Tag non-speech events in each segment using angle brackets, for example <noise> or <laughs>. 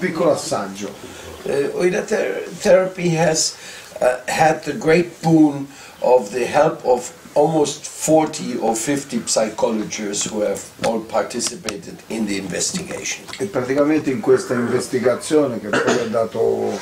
piccolo assaggio. Uh, Oida ther- therapy has uh, had the great boon of the help of almost 40 or 50 psychologists who have all participated in the investigation. E praticamente in questa investigazione che poi ha dato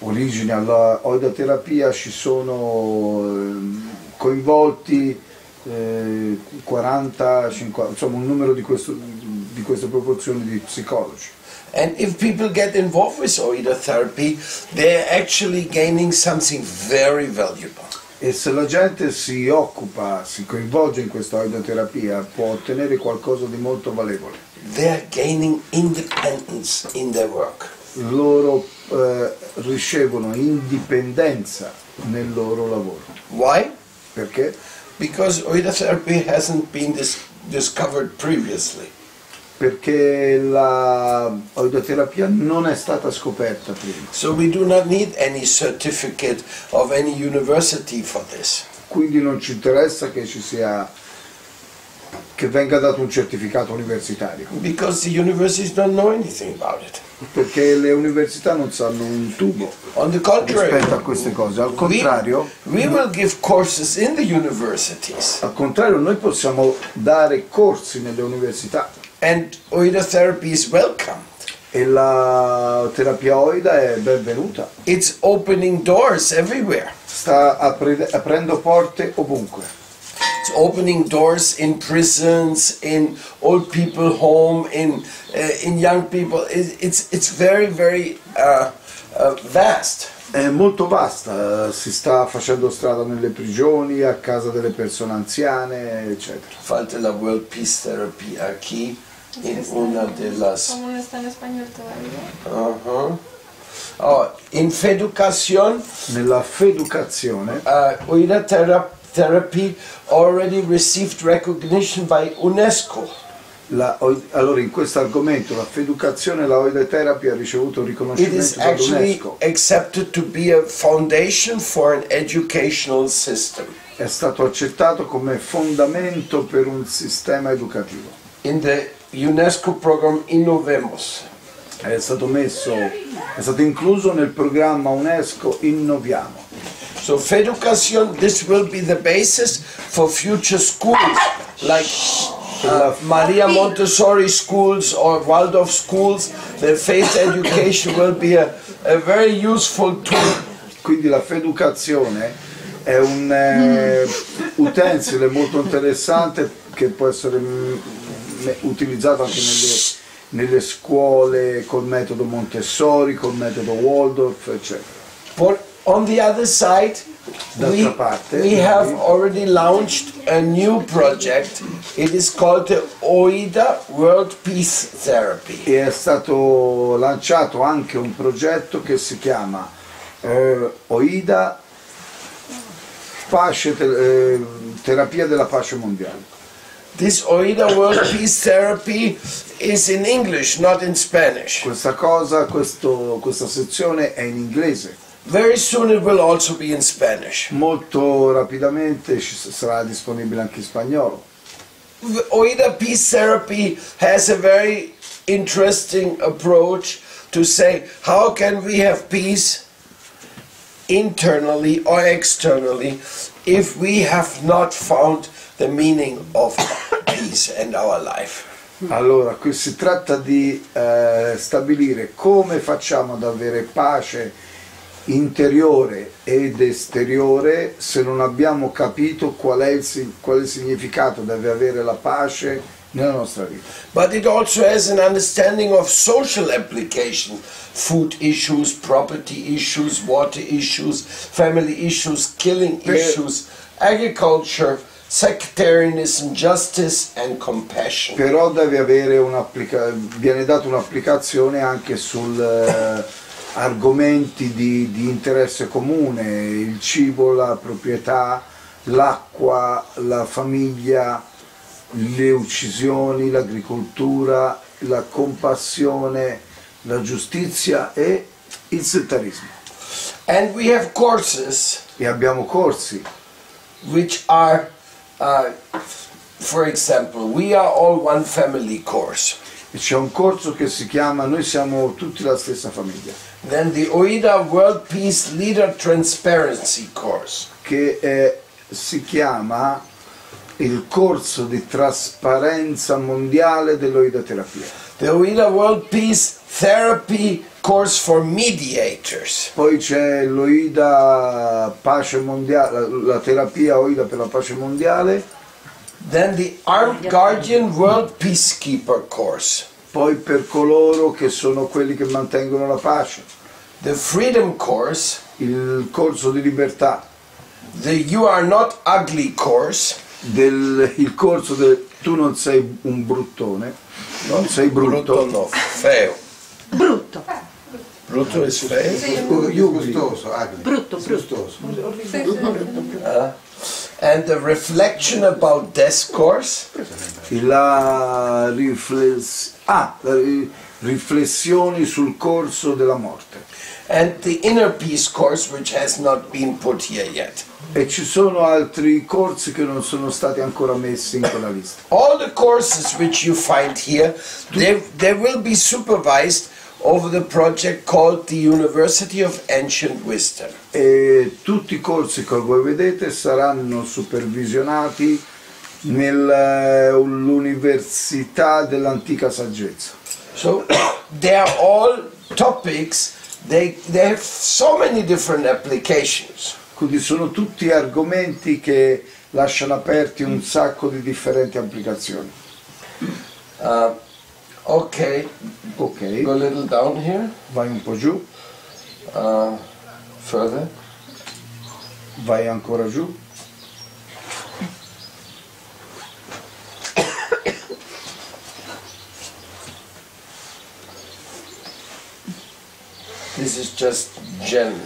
origine alla oidoterapia ci sono ehm, coinvolti eh, 40, 50, insomma un numero di, questo- di queste proporzioni di psicologi. And if people get involved with Oida therapy, they're actually gaining something very valuable. E se la gente si occupa, si coinvolge in questa oidoterapia può ottenere qualcosa di molto valevole. They're gaining independence in their work. Loro eh, ricevono indipendenza nel loro lavoro. Why? Perché? Because Oida therapy hasn't been dis- discovered previously. Perché la oidoterapia non è stata scoperta prima. So we do not need any certificate of any university for this. Quindi non ci interessa che ci sia che venga dato un certificato universitario, Because the universities don't know anything about it. perché le università non sanno un tubo On the rispetto a contrary, queste cose. Al we, contrario, we will give courses in the universities. al contrario noi possiamo dare corsi nelle università And Oida therapy is welcomed. e la terapia oida è benvenuta. It's opening doors everywhere. Sta apri- aprendo porte ovunque. It's opening doors in prisons, in old people home, in uh, in young people. It, it's it's very very uh, uh, vast. È molto vasta, si sta facendo strada nelle prigioni, a casa delle persone anziane, eccetera. Falta la World Peace Therapy en una de las. ¿Cómo no está en español todavía? Ajá. Oh, in Feducación, Nella feducazione uh, Oida thera- therapy already received recognition by UNESCO. La, allora in questo argomento la feducazione e la oide therapy ha ricevuto un It is riconoscimento actually dall'UNESCO. accepted to be a foundation for an educational system. È stato accettato come fondamento per un sistema educativo. In the UNESCO program Innovemos. È stato messo, è stato incluso nel programma UNESCO Innoviamo. So Feducación, this will be the basis for future schools like uh, Maria Montessori schools or Waldorf schools. The faith education will be a, a very useful tool Quindi la feducazione è un eh, utensile molto interessante che può essere mm, utilizzato anche nelle, nelle scuole col metodo Montessori, col metodo Waldorf, eccetera. But on the other side, we, parte, we have already launched a new project. It is called the OIDA World Peace Therapy. E è stato lanciato anche un progetto che si chiama eh, OIDA Pace, eh, Terapia della Pace Mondiale. This OIDA World Peace Therapy is in English, not in Spanish. Questa cosa, questo- questa sezione è in inglese. Very soon it will also be in Spanish. Molto rapidamente ci sarà disponibile anche in spagnolo. OIDA Peace Therapy has a very interesting approach to say how can we have peace internally or externally if we have not found the meaning of peace and our life. Allora, qui si tratta di eh, stabilire come facciamo ad avere pace interiore ed esteriore se non abbiamo capito qual è il, si- qual è il significato deve avere la pace nella nostra vita. But it also has an understanding of social application food issues, property issues, water issues, family issues, killing Per- issues, agriculture, sectarianism, justice, and compassion. Però deve avere un'applica- viene data un'applicazione anche sul eh, argomenti di, di interesse comune, il cibo, la proprietà, l'acqua, la famiglia, le uccisioni, l'agricoltura, la compassione, la giustizia e il settarismo. And we have courses E abbiamo corsi, which are, uh, for example, we are all one family course. C'è un corso che si chiama Noi siamo tutti la stessa famiglia, Then the OIDA World Peace Leader Transparency course. che è- si chiama il corso di trasparenza mondiale dell'oidoterapia. The OIDA World Peace Therapy course for mediators. Poi c'è l'OIDA pace mondiale, la, la terapia OIDA per la pace mondiale, Then the Armed Guardian World Peacekeeper course. poi per coloro che sono quelli che mantengono la pace, The Freedom course. il corso di libertà, The You Are Not Ugly course. del, il corso del tu non sei un bruttone, non sei brutto, no, feo. Brutto, Brutto is feo. Gustoso, ugly. brutto, brutto. Gustoso. And the Reflection About discourse. la rifless- ah, la ri- riflessioni sul corso della morte. And the Inner Peace course, which has not been put here yet. E ci sono altri corsi che non sono stati ancora messi in quella lista. All the courses which you find here, they, they will be supervised over the project called the University of Ancient Wisdom. E tutti i corsi che voi vedete saranno supervisionati nell'Università dell'Antica Saggezza. So <coughs> they are all topics, they, they have so many different applications. Quindi sono tutti argomenti che lasciano aperti un sacco di differenti applicazioni. Uh, okay, Ok, go a little down here, vai un po' giù, uh, further. vai ancora giù. This is just Jen.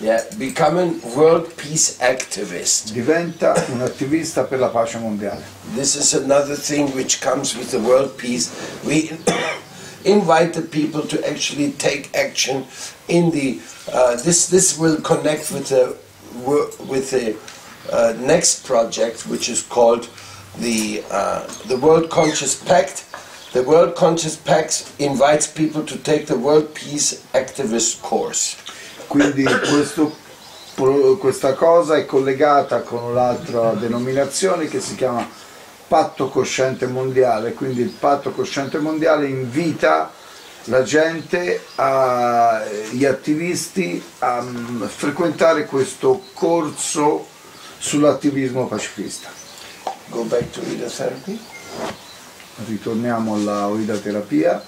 Yeah, becoming world peace activist. Diventa un attivista per la pace mondiale. This is another thing which comes with the world peace. We <coughs> invite the people to actually take action in the. Uh, this this will connect with the with the uh, next project, which is called the uh, the World Conscious Pact. The World Conscious Pact invites people to take the World Peace Activist course. Quindi questo questa cosa è collegata con l'altra denominazione che si chiama Patto Cosciente Mondiale, quindi il Patto Cosciente Mondiale invita la gente, a- gli attivisti a mm, frequentare questo corso sull'attivismo pacifista. Go back to leader therapy. Ritorniamo alla oidaterapia,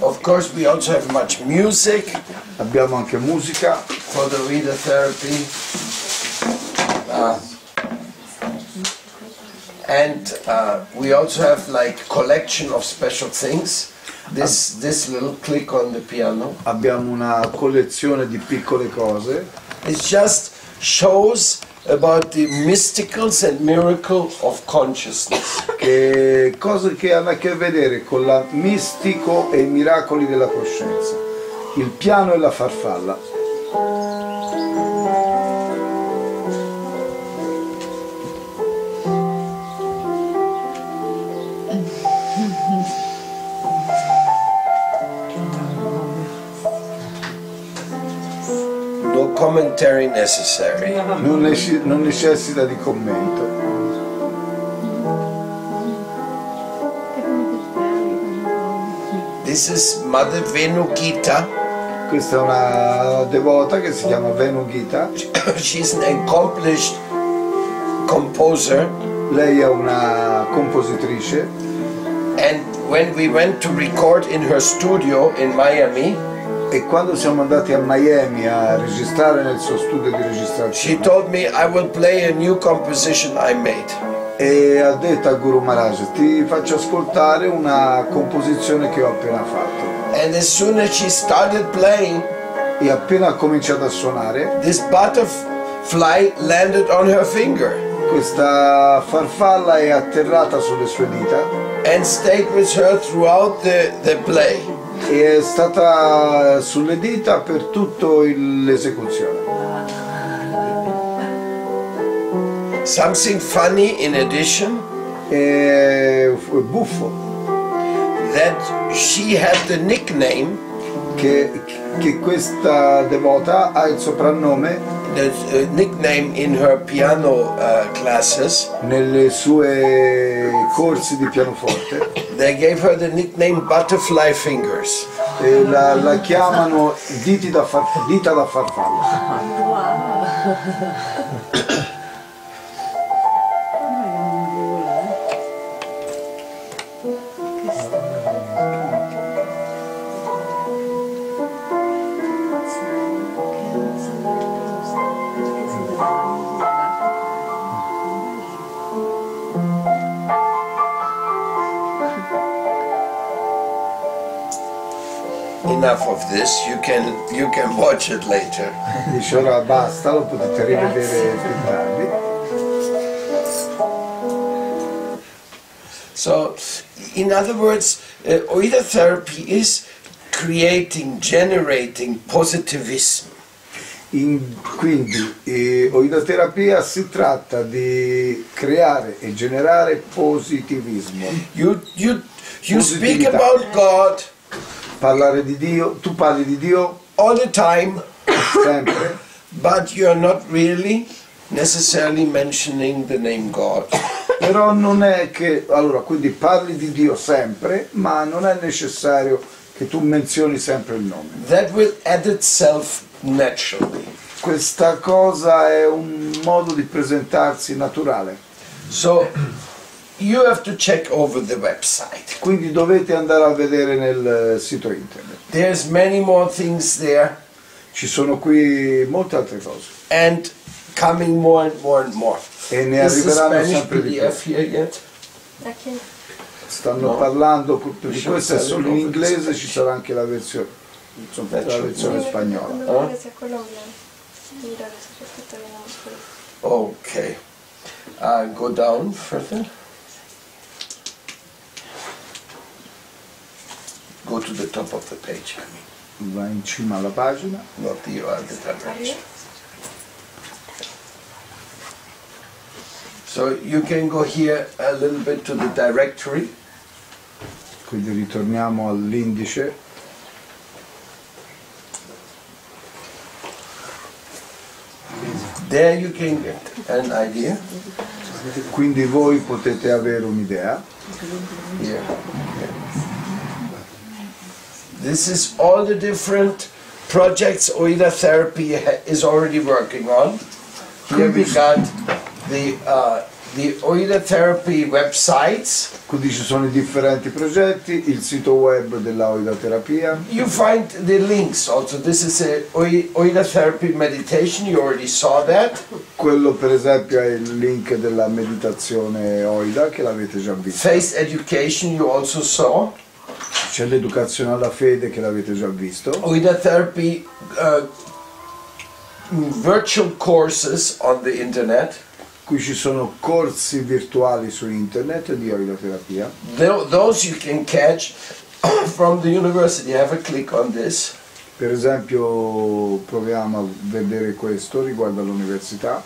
Of course, we also have much music. abbiamo anche musica, for the reader therapy. Uh, and uh, we also have like collection of special things. This this little click on the piano. abbiamo una collezione di piccole cose It just shows about the mysticals and miracle of consciousness. Che cose che hanno a che vedere con la mistico e i miracoli della coscienza, il piano e la farfalla. No commentary necessary. Non, nece- non necessita di commento. This is Mother Venu Gita. Questa è una devota che si chiama Venu Gita, <coughs> She's an accomplished composer. lei è una compositrice And when we went to record in her studio in Miami, e quando siamo andati a Miami a registrare nel suo studio di registrazione, she told me I will play a new composition I made. E ha detto a Guru Maharaj ti faccio ascoltare una composizione che ho appena fatto And as soon as she started playing, e appena ha cominciato a suonare this butterfly landed on her finger questa farfalla è atterrata sulle sue dita and stayed with her throughout the, the play. e è stata sulle dita per tutta l'esecuzione. Something funny in addition, è buffo, that she had the nickname, che, che questa devota ha il soprannome the uh, nickname in her piano uh, classes. nelle sue corsi di pianoforte <laughs> They gave her the nickname Butterfly Fingers. e la, la chiamano diti da far- dita da farfalla. Enough of this. You can you can watch it later. Dice ora basta, lo potete rivedere più tardi. In other words, uh, Oida therapy is creating, generating positivism. In- quindi eh, oidoterapia si tratta di creare e generare positivismo. You you you speak about God. Parlare di Dio, tu parli di Dio. All the time, sempre, but you're not really necessarily mentioning the name God. <laughs> però non è che allora quindi parli di Dio sempre, ma non è necessario che tu menzioni sempre il nome. That will add itself naturally. Questa cosa è un modo di presentarsi naturale. So you have to check over the website. Quindi dovete andare a vedere nel eh, sito internet. There's many more things there Ci sono qui molte altre cose and coming more and more and more. e ne Is arriveranno Spanish sempre di più. PDF here yet? Aquí. Stanno No. parlando, Lasciamo questa è solo in inglese, ci sarà anche la versione, insomma, la versione spagnola. Los Okay. Uh, go down further. Go to the top of the page, I mean, Va in cima alla pagina, not the other direction. So you can go here a little bit to the directory. quindi ritorniamo all'indice. There you can get an idea. Quindi voi potete avere un'idea. Here. This is all the different projects OIDA Therapy is already working on. Here we got the, uh, the OIDA Therapy websites. Quindi ci sono i differenti progetti, il sito web della oidoterapia. You find the links also. This is a Oi- OIDA Therapy meditation, you already saw that. Quello per esempio è il link della meditazione oida che l'avete già visto. Faith Education, you also saw. C'è l'educazione alla fede che l'avete già visto. OIDA Therapy uh, virtual courses on the internet. Qui ci sono corsi virtuali su internet di oidoterapia. Tho- Those you can catch <coughs> from the university. Have a click on this. Per esempio proviamo a vedere questo riguardo all'università.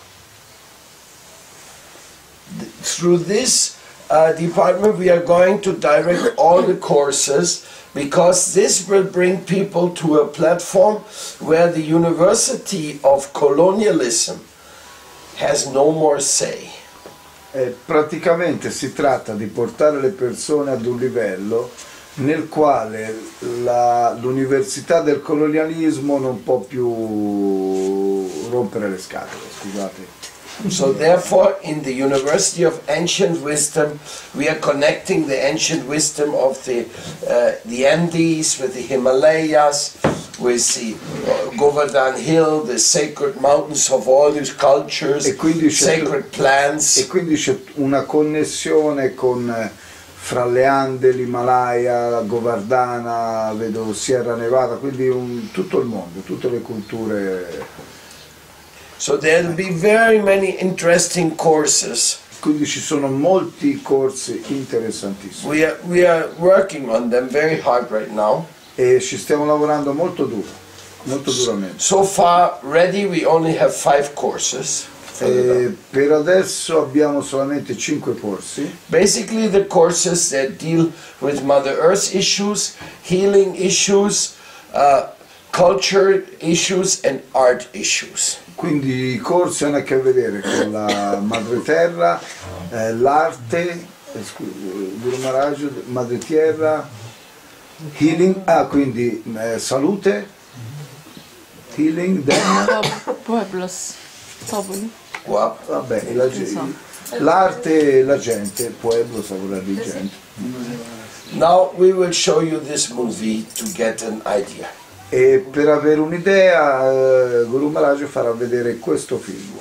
Through this uh, department, we are going to direct all the courses because this will bring people to a platform where the University of Colonialism has no more say. E praticamente si tratta di portare le persone ad un livello nel quale l'università del colonialismo non può più rompere le scatole, scusate. So therefore, in the University of Ancient Wisdom, we are connecting the ancient wisdom of the uh, the Andes with the Himalayas, with the uh, Govardhan Hill, the sacred mountains of all these cultures, sacred plants. E quindi c'è una connessione con eh, fra le Ande, l'Himalaya, la Govardhana, vedo Sierra Nevada, quindi un- tutto il mondo, tutte le culture. So there will be very many interesting courses. Quindi ci sono molti corsi interessantissimi We are we are working on them very hard right now. e ci stiamo lavorando molto duro, molto duramente. So far, ready, we only have five courses. Eh, per adesso abbiamo solamente 5 corsi. Basically, the courses that deal with Mother Earth issues, healing issues, uh, culture issues, and art issues. Quindi i corsi hanno a che vedere con la madre terra, eh, l'arte, eh, eh, Guru Maharaj, madre terra, healing, ah quindi eh, salute, healing, then, <coughs> Pueblos. Sabuni. Wow. vabbè, l'arte e la gente, pueblo, savorare di gente. Now we will show you this movie to get an idea. E per avere un'idea eh, Guru Maharaj farà vedere questo film.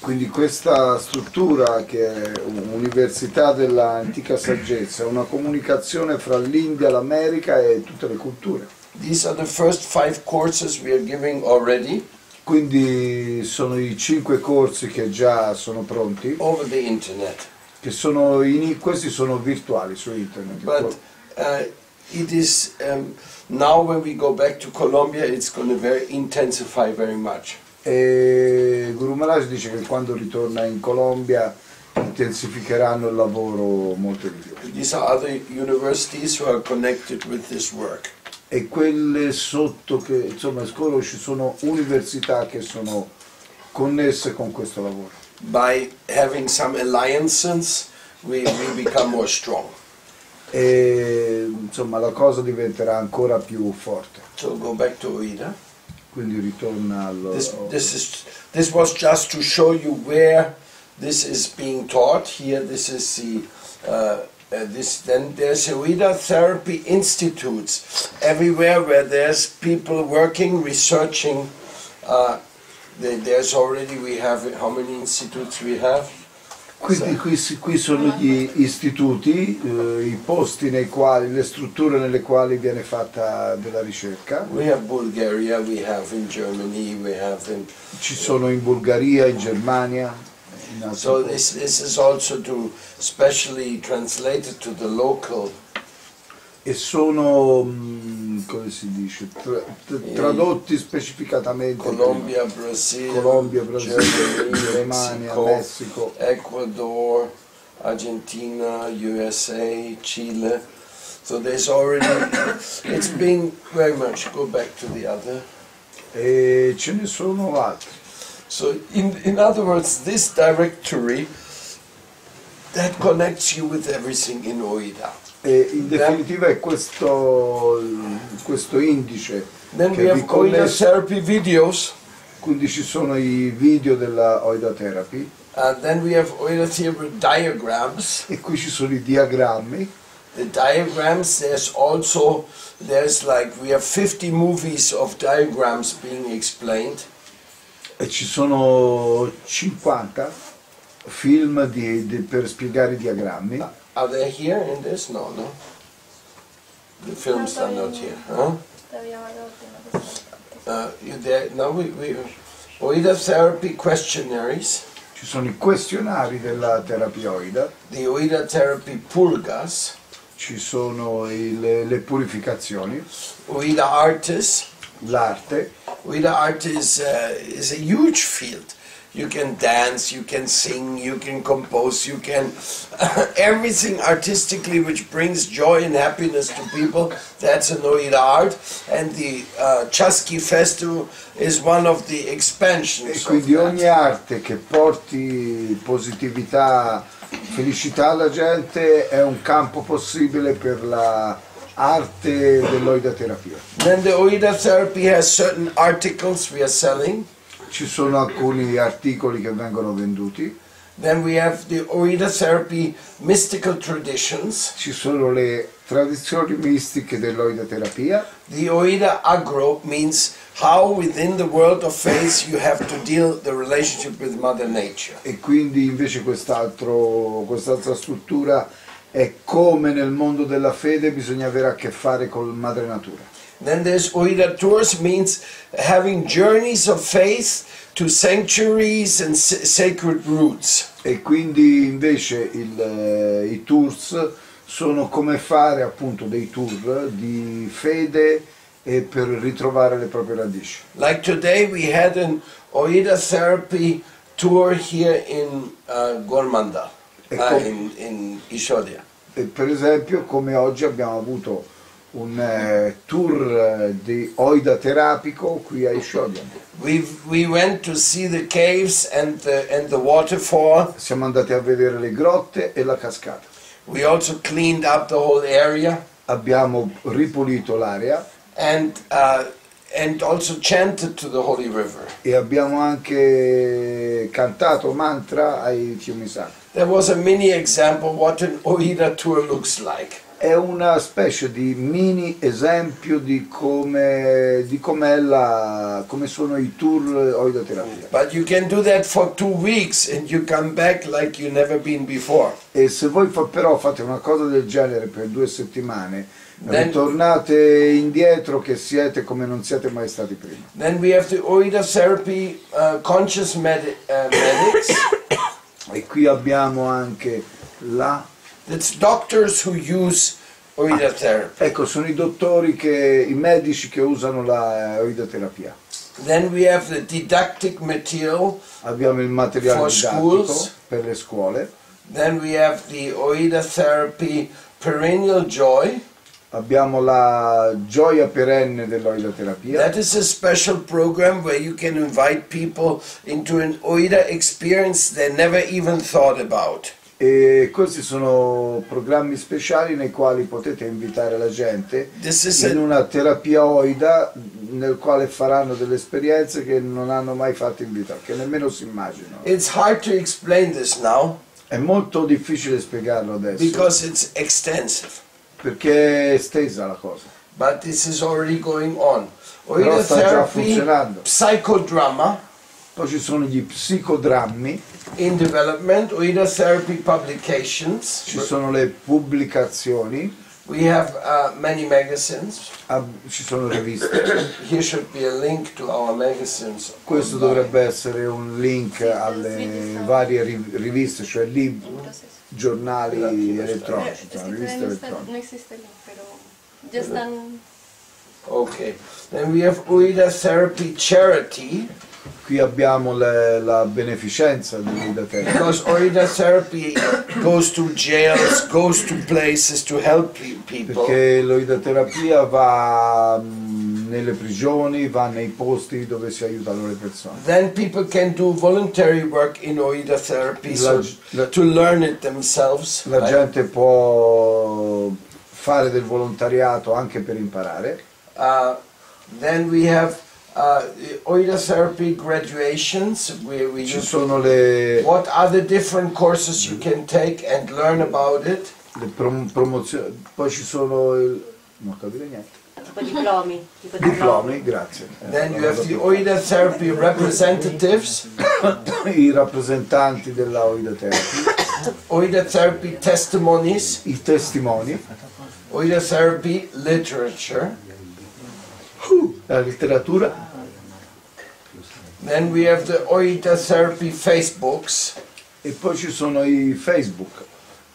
Quindi questa struttura che è un'università dell'antica saggezza, una comunicazione fra l'India, l'America e tutte le culture. These are the first five courses we are giving already Quindi sono i cinque corsi che già sono pronti, over the internet. che sono in- questi sono virtuali su internet. But uh, it is um, now when we go back to Colombia, it's going to very intensify very much. E Guru Maharaj dice che quando ritorna in Colombia intensificheranno il lavoro molto di più. These are other universities who are connected with this work. E quelle sotto che, insomma, ci sono università che sono connesse con questo lavoro. By having some alliances, we, we become more strong. E insomma la cosa diventerà ancora più forte. So go back to Oida. Quindi ritorna allo... This, this, is, this was just to show you where this is being taught. Here, this is the uh, uh, this. Then there's Oida Therapy Institutes everywhere where there's people working, researching. Uh, there- there's already we have how many institutes we have? Quindi qui, qui sono gli istituti, eh, i posti nei quali, le strutture nelle quali viene fatta della ricerca. We have Bulgaria, we have in Germany, we have in. Ci sono in Bulgaria, in Germania. in So this this is also to specially translated to the local E sono, mm, come si dice, tra- t- tradotti specificatamente. Colombia, Brazil, Colombia, Brasile, Germania, Mexico, Messico. Ecuador, Argentina, USA, Chile. So there's already, it's been very much, go back to the other. E ce ne sono altri. So in, in other words, this directory that connects you with everything in OIDA. E in definitiva è questo, questo indice Then che vi therapy videos, quindi ci sono i video della Oida Therapy. And then we have OIDA therapy diagrams. e qui ci sono i diagrammi. The diagrams there's also there's like we have 50 movies of diagrams being explained. E ci sono 50 film di- di- per spiegare i diagrammi. Are they here in this? No no. The films are not here huh? Te había mandado que no te uh, you there now we, we Oida therapy questionnaires. Ci sono i questionari della terapia Oida, the Oida therapy Pulgas. ci sono i- le, le purificazioni, Oida artists l'arte, Oida art is, uh, is a huge field. You can dance, you can sing, you can compose, you can <laughs> everything artistically which brings joy and happiness to people. That's an Oida art, and the uh, Chasqui Festival is one of the E expansions. Of quindi ogni that. arte che porti positività, felicità alla gente è un campo possibile per la arte dell'oida terapia. Then the Oida therapy has certain articles we are selling. Ci sono alcuni articoli che vengono venduti, Then we have the Oida therapy mystical traditions. ci sono le tradizioni mistiche dell'oida terapia, The Oida Agro means how within the world of faith you have to deal the relationship with Mother Nature. e quindi invece quest'altro- quest'altra struttura è come nel mondo della fede bisogna avere a che fare con madre natura. Then there's Oida Tours means having journeys of faith to sanctuaries and sa- sacred roots. E quindi invece il, eh, i tours sono come fare appunto dei tour di fede e per ritrovare le proprie radici. Like today we had an Oida therapy tour here in uh, Gormanda, uh, in, in Ishodia. E per esempio come oggi abbiamo avuto un eh, tour eh, di oida terapico qui a Ishodia. We we went to see the caves and the and the waterfall. Siamo andati a vedere le grotte e la cascata. We also cleaned up the whole area Abbiamo ripulito l'area and uh, and also chanted to the holy river. e abbiamo anche cantato mantra ai fiumi sacri. There was a mini example what an Oida tour looks like. È una specie di mini esempio di come, di com'è la, come sono i tour oida terapia. But you can do that for two weeks and you come back like you never been before. E se voi fa- però fate una cosa del genere per due settimane, Then- ritornate indietro che siete come non siete mai stati prima. Then we have the Oida therapy uh, conscious medi- uh, medics. <coughs> E qui abbiamo anche la... That's doctors who use Oida therapy. Ecco, sono i dottori, che, i medici che usano la eh, oidoterapia. Then we have the didactic material. Abbiamo il materiale For didattico schools. per le scuole, Then we have the Oida therapy perennial joy. abbiamo la gioia perenne dell'oidoterapia. That is a special program where you can invite people into an Oida experience they never even thought about. E questi sono programmi speciali nei quali potete invitare la gente in una terapia oida nel quale faranno delle esperienze che non hanno mai fatto invitare, che nemmeno si immaginano. it's hard to explain this now È molto difficile spiegarlo adesso because it's extensive. perché è estesa la cosa. But this is already going on. Però Oida sta già therapy, funzionando. psychodrama Poi ci sono gli psicodrammi, in development, Oida therapy publications. ci sono le pubblicazioni, We have uh, many magazines. ab- ci sono riviste. Here should be a link to our magazines. Questo dovrebbe essere un link alle varie ri- riviste, cioè libri, giornali elettronici, cioè riviste elettroniche. no existe el link, están Okay. Then we have Oida therapy charity. Qui abbiamo le- la beneficenza dell'Idatera, Because Oida therapy goes to jails, goes to places to help pe- people. perché l'oidoterapia va mh, nelle prigioni, va nei posti dove si aiutano le persone. Then people can do voluntary work in Oida therapy so La- la- to learn it themselves. La right? gente può fare del volontariato anche per imparare. Uh, then we have uh, Oida therapy graduations where we Ci use sono le, what are the different courses you can take and learn about it. le prom- promozioni, poi ci sono il, non capire niente. Tipo diplomi. Tipo Diplomi, grazie. Eh, Then you non have the Oida therapy representatives. <coughs> I rappresentanti della oidoterapia, Oida therapy testimonies, i testimoni, Oida therapy literature. la letteratura, Then we have the Oida therapy Facebooks. e poi ci sono i Facebook.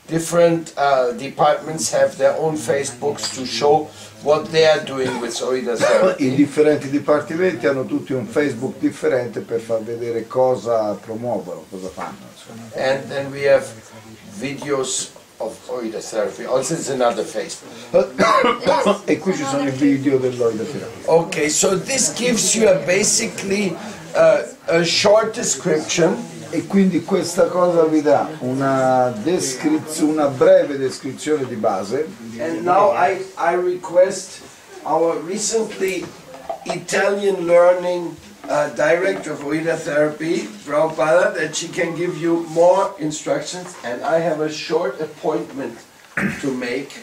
Different uh, departments have their own Facebooks to show what they are doing with Oida Therapy. <coughs> I therapy. differenti dipartimenti hanno tutti un Facebook differente per far vedere cosa promuovono, cosa fanno. And then we have videos of Oida therapy. Also, it's another Facebook. <coughs> e qui ci sono i video dell'oidoterapia. Okay, so this gives you a basically uh, a short description E quindi questa cosa vi dà una, descrizione, una breve descrizione di base. And now I, I request our recently Italian learning uh, director of Oida therapy, Prabhupada, that she can give you more instructions. And I have a short appointment to make